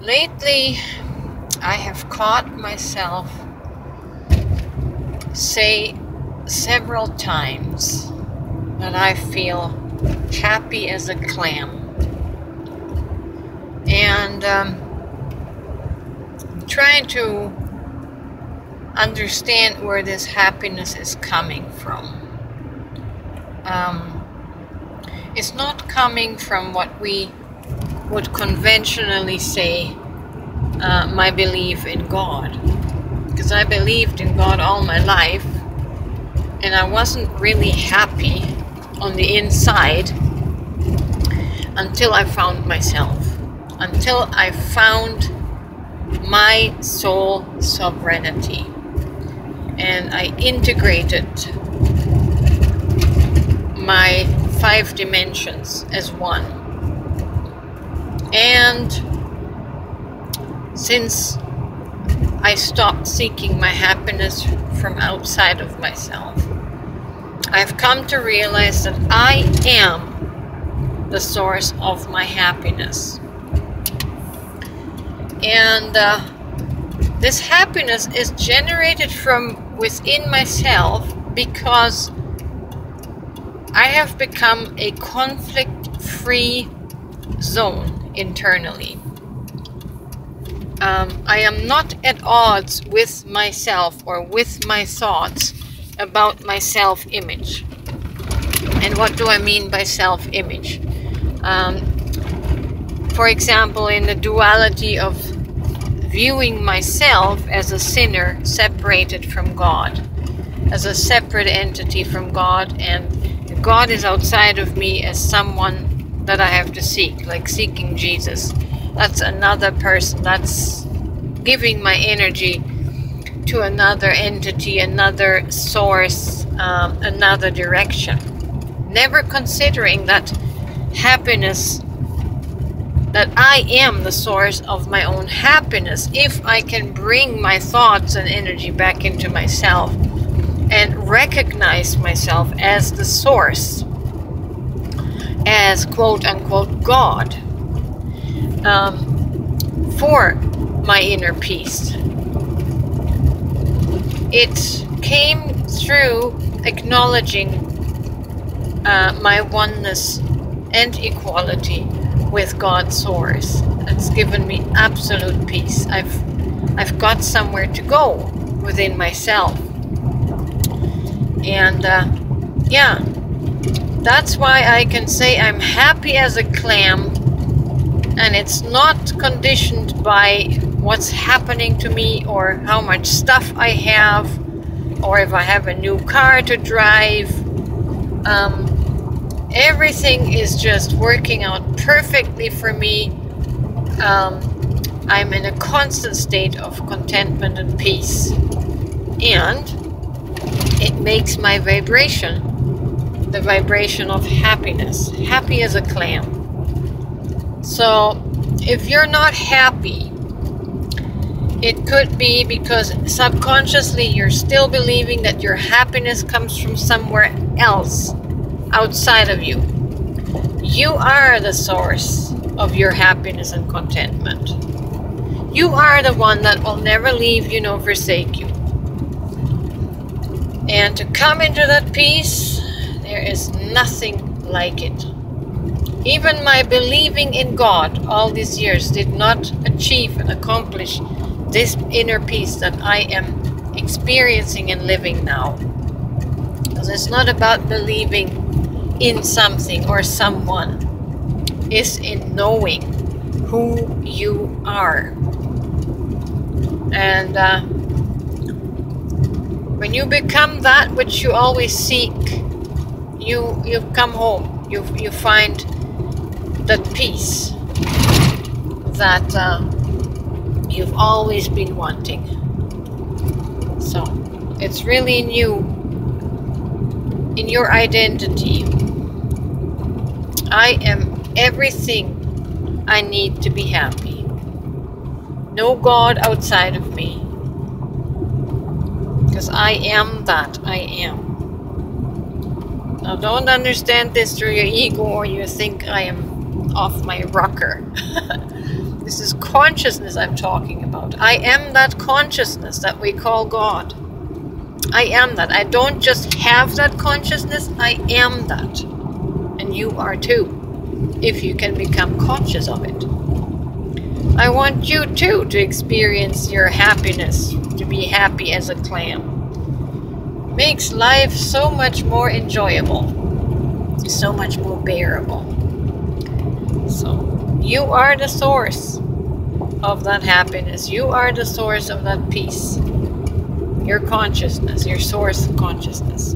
lately I have caught myself say several times that I feel happy as a clam. And um, trying to understand where this happiness is coming from. Um, it's not coming from what we would conventionally say uh, my belief in God. Because I believed in God all my life, and I wasn't really happy on the inside until I found myself, until I found my soul sovereignty. And I integrated my five dimensions as one. And since I stopped seeking my happiness from outside of myself, I've come to realize that I am the source of my happiness. And uh, this happiness is generated from within myself because I have become a conflict free zone internally. Um, I am not at odds with myself or with my thoughts about my self image. And what do I mean by self image? Um, for example, in the duality of viewing myself as a sinner separated from God, as a separate entity from God, and God is outside of me as someone that I have to seek, like seeking Jesus. That's another person. That's giving my energy to another entity, another source, um, another direction. Never considering that happiness, that I am the source of my own happiness if I can bring my thoughts and energy back into myself and recognize myself as the source, as quote unquote God, um, for my inner peace. It came through acknowledging uh, my oneness and equality with God's source. It's given me absolute peace. I've I've got somewhere to go within myself and uh, yeah, that's why I can say I'm happy as a clam, and it's not conditioned by what's happening to me or how much stuff I have or if I have a new car to drive. Um, everything is just working out perfectly for me. Um, I'm in a constant state of contentment and peace. And it makes my vibration the vibration of happiness, happy as a clam. So, if you're not happy, it could be because subconsciously you're still believing that your happiness comes from somewhere else outside of you. You are the source of your happiness and contentment. You are the one that will never leave you nor forsake you. And to come into that peace, there is nothing like it. Even my believing in God all these years did not achieve and accomplish this inner peace that I am experiencing and living now. Because it's not about believing in something or someone, it's in knowing who you are. And uh, when you become that which you always seek, you you come home. You you find that peace that uh, you've always been wanting. So it's really in you, in your identity. I am everything I need to be happy. No God outside of me because I am that I am. Now, don't understand this through your ego or you think I am off my rocker. this is consciousness I'm talking about. I am that consciousness that we call God. I am that. I don't just have that consciousness, I am that. And you are too, if you can become conscious of it. I want you too to experience your happiness, to be happy as a clam. Makes life so much more enjoyable, so much more bearable. So, you are the source of that happiness. You are the source of that peace your consciousness, your source of consciousness.